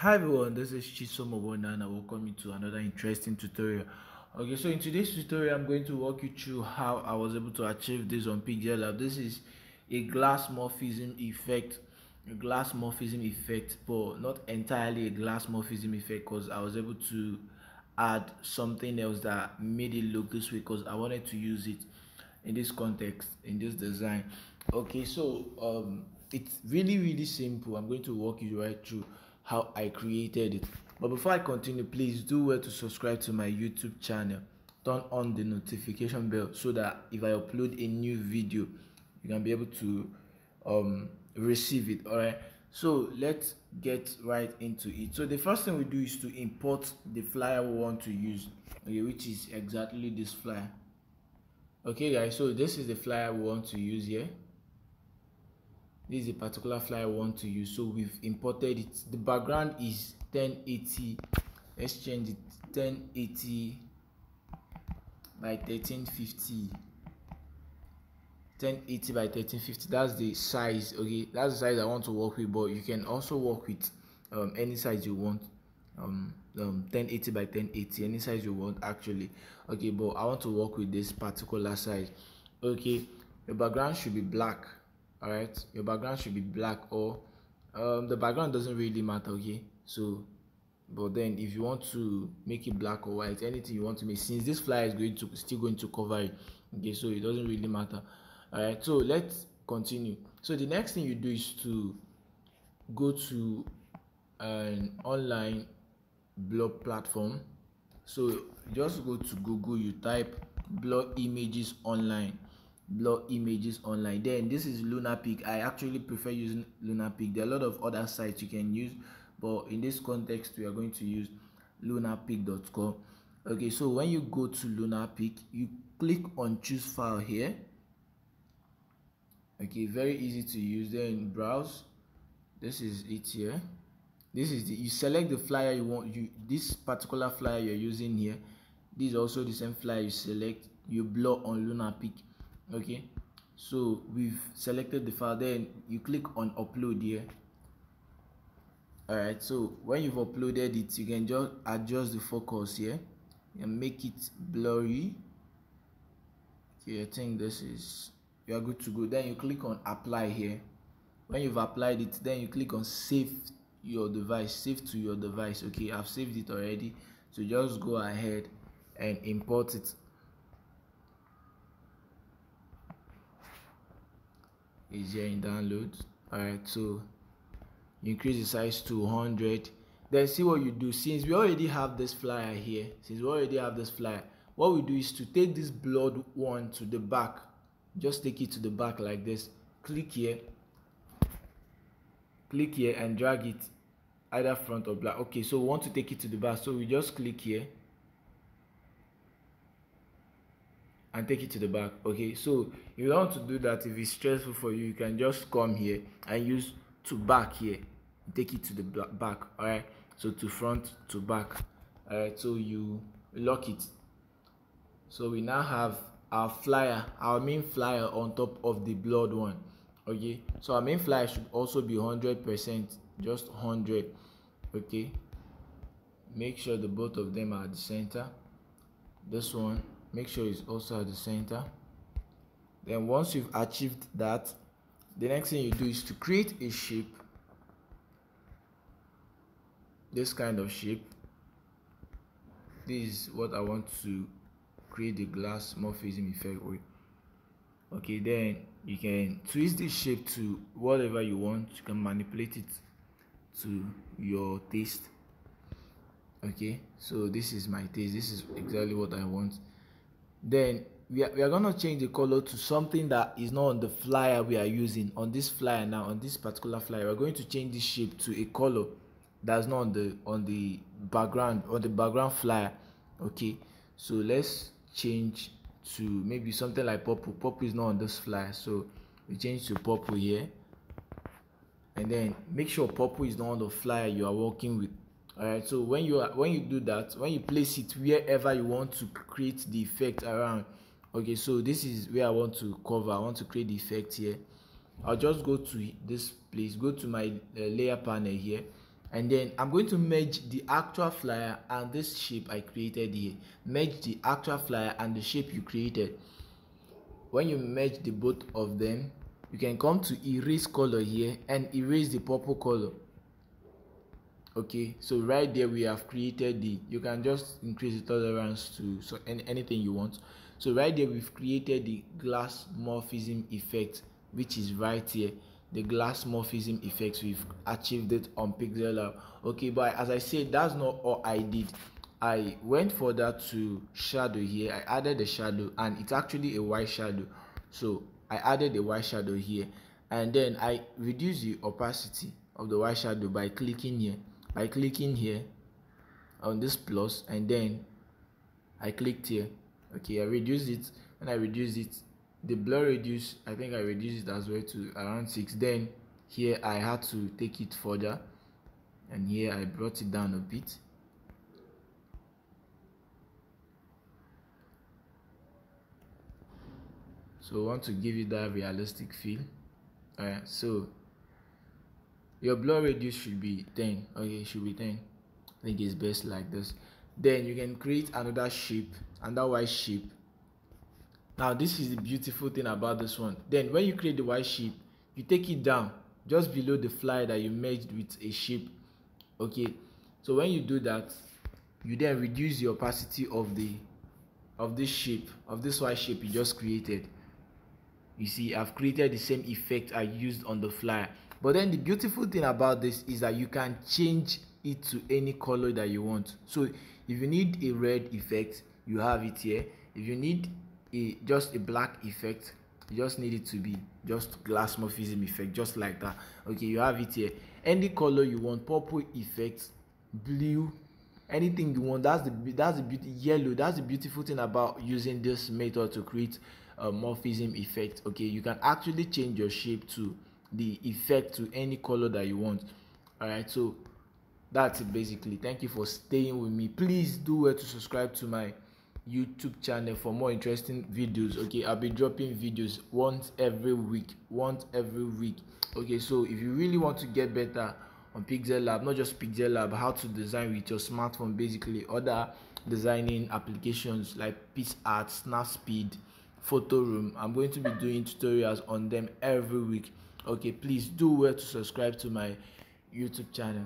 Hi everyone, this is Chisomo and I welcome you to another interesting tutorial. Okay, so in today's tutorial, I'm going to walk you through how I was able to achieve this on PixelLab. This is a glass morphism effect, a glass morphism effect, but not entirely a glass morphism effect because I was able to add something else that made it look this way because I wanted to use it in this context, in this design. Okay, so um, it's really, really simple. I'm going to walk you right through how I created it. But before I continue, please do well to subscribe to my YouTube channel. Turn on the notification bell so that if I upload a new video, you can be able to um, receive it. All right. So let's get right into it. So the first thing we do is to import the flyer we want to use, okay, which is exactly this flyer. Okay, guys. So this is the flyer we want to use here this is a particular flyer I want to use. So we've imported it. The background is 1080 let's change it 1080 by 1350 1080 by 1350 that's the size okay? That's the size i want to work with but you can also work with um, any size you want. Um, um 1080 by 1080 any size you want actually. Okay but i want to work with this particular size. Okay the background should be black all right your background should be black or um, the background doesn't really matter okay? So but then if you want to make it black or white anything you want to make since this flyer is going to still going to cover it okay? So it doesn't really matter. All right so let's continue. So the next thing you do is to go to an online blog platform. So just go to google you type blog images online blur images online. Then this is LunaPic i actually prefer using LunaPic there are a lot of other sites you can use but in this context we are going to use lunapic.com okay so when you go to LunaPic you click on choose file here. Okay very easy to use. Then browse. This is it here. This is the you select the flyer you want. You this particular flyer you're using here this is also the same flyer you select. You blur on LunaPic okay? So we've selected the file then you click on upload here. All right so when you've uploaded it you can just adjust the focus here and make it blurry. Okay i think this is you are good to go. Then you click on apply here. When you've applied it then you click on save your device save to your device. Okay i've saved it already. So just go ahead and import it here in download. All right so increase the size to 100 then see what you do. Since we already have this flyer here since we already have this flyer what we do is to take this blood one to the back. Just take it to the back like this. Click here. Click here and drag it either front or back. Okay so we want to take it to the back. So we just click here and take it to the back okay? So if you want to do that if it's stressful for you you can just come here and use to back here. Take it to the back all right so to front to back all right so you lock it. So we now have our flyer our main flyer on top of the blood one okay? So our main flyer should also be 100 percent just 100 okay? Make sure the both of them are at the center. This one make sure it's also at the center. Then once you've achieved that the next thing you do is to create a shape. This kind of shape. This is what I want to create the glass morphism effect with. Okay then you can twist this shape to whatever you want. You can manipulate it to your taste. Okay so this is my taste. This is exactly what I want then we are, we are going to change the color to something that is not on the flyer we are using on this flyer now on this particular flyer. We're going to change the shape to a color that's not on the on the background on the background flyer okay? So let's change to maybe something like purple. Purple is not on this flyer so we change to purple here. And then make sure purple is not on the flyer you are working with all right so when you are when you do that when you place it wherever you want to create the effect around okay so this is where i want to cover i want to create the effect here. I'll just go to this place go to my uh, layer panel here and then i'm going to merge the actual flyer and this shape i created here. Merge the actual flyer and the shape you created. When you merge the both of them you can come to erase color here and erase the purple color okay so right there we have created the you can just increase the tolerance to so any, anything you want. So right there we've created the glass morphism effect which is right here. The glass morphism effects we've achieved it on pixel okay but as i said that's not all i did. I went further to shadow here. I added the shadow and it's actually a white shadow. So i added the white shadow here and then i reduce the opacity of the white shadow by clicking here by clicking here on this plus and then i clicked here. Okay i reduce it. And i reduce it the blur reduce i think i reduced it as well to around 6 then here i had to take it further and here i brought it down a bit. So I want to give you that realistic feel. Alright so your blur radius should be 10 okay it should be 10 I think it's best like this. Then you can create another shape another white shape. Now this is the beautiful thing about this one. Then when you create the white shape you take it down just below the fly that you merged with a shape. Okay so when you do that you then reduce the opacity of the of this shape of this white shape you just created. You see i've created the same effect i used on the flyer but then the beautiful thing about this is that you can change it to any color that you want. So if you need a red effect you have it here. If you need a just a black effect you just need it to be just glass morphism effect just like that. Okay you have it here. Any color you want purple effect blue anything you want that's the that's the beauty yellow that's the beautiful thing about using this method to create a morphism effect. Okay you can actually change your shape to the effect to any color that you want. All right so that's it basically. Thank you for staying with me. Please do well to subscribe to my youtube channel for more interesting videos okay? I'll be dropping videos once every week once every week. Okay so if you really want to get better on PixelLab not just PixelLab how to design with your smartphone basically other designing applications like PicsArt snapseed photo room i'm going to be doing tutorials on them every week okay please do well to subscribe to my youtube channel